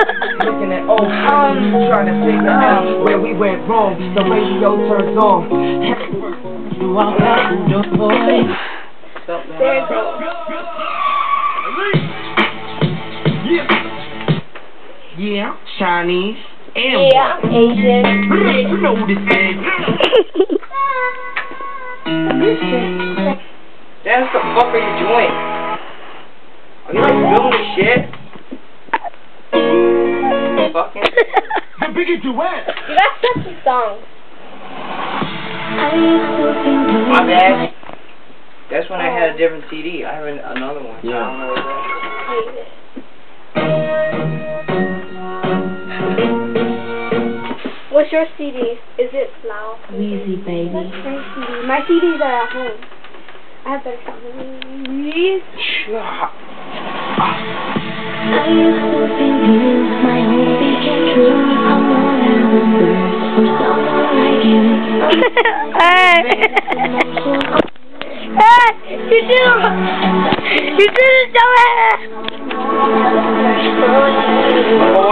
Looking at old friends, trying to figure out where we went wrong. The radio turns on. You walk out the door, boy. There's Yeah, Chinese and yeah. Asian. Hey, you know who this is. That's the fuck are you doing? Are you like filming this shit? Fucking. The bigger duet. You got such a song. My bad. That's when I had a different CD. I have an, another one. Yeah. I don't know where that. What's your CD? Is it loud? Easy, baby. What's my CD? My CDs are at home. I have better sound. Please. Shut I used to think you, my you. hey. hey, you didn't it. Four?